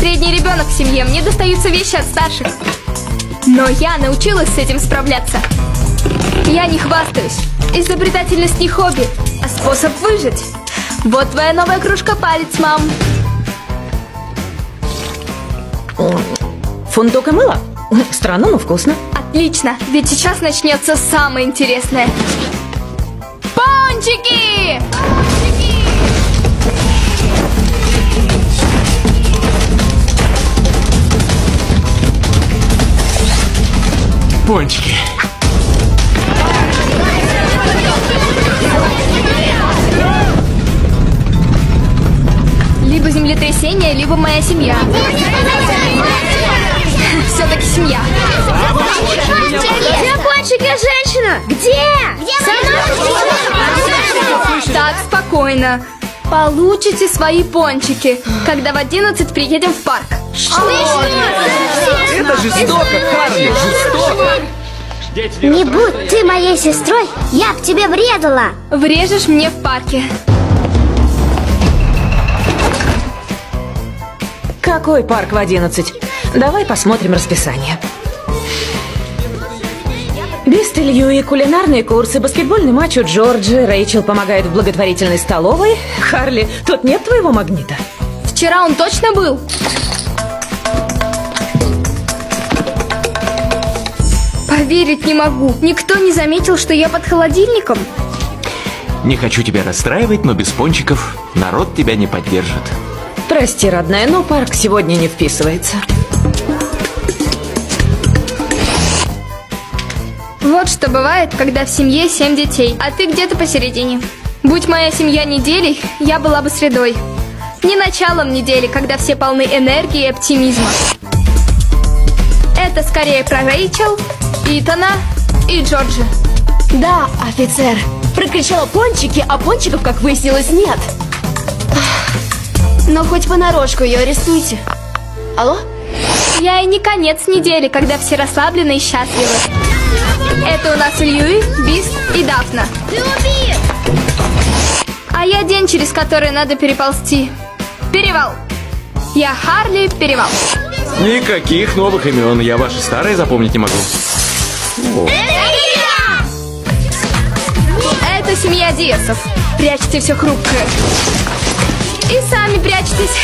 Средний ребенок в семье, мне достаются вещи от старших. Но я научилась с этим справляться. Я не хвастаюсь. Изобретательность не хобби, а способ выжить. Вот твоя новая кружка палец, мам. Фундук и мыло? Странно, но вкусно. Отлично, ведь сейчас начнется самое интересное. Пончики! Пончики. Либо землетрясение, либо моя семья. Все-таки семья. Где пончики, женщина? Где? Где Так, спокойно. Получите свои пончики, когда в 11 приедем в парк. Это жестоко, Харли, жестоко. Не будь ты моей сестрой, я б тебе врезала. Врежешь мне в парке. Какой парк в 11? Давай посмотрим расписание. Бистель Льюи, кулинарные курсы, баскетбольный матч у Джорджи, Рэйчел помогает в благотворительной столовой. Харли, тут нет твоего магнита? Вчера он точно был? Поверить не могу. Никто не заметил, что я под холодильником. Не хочу тебя расстраивать, но без пончиков народ тебя не поддержит. Прости, родная, но парк сегодня не вписывается. Вот что бывает, когда в семье семь детей, а ты где-то посередине. Будь моя семья неделей, я была бы средой. Не началом недели, когда все полны энергии и оптимизма. Это скорее про Рэйчел, Итана и Джорджи. Да, офицер. Прокричала пончики, а пончиков, как выяснилось, нет. Но хоть понарошку ее арестуйте. Алло? Я и не конец недели, когда все расслаблены и счастливы. Это у нас Льюи, Бист и Дафна. А я день, через который надо переползти. Перевал. Я Харли Перевал. Никаких новых имен, я ваши старые запомнить не могу. Это семья Диасов. Прячьте все хрупкое. И сами прячьтесь.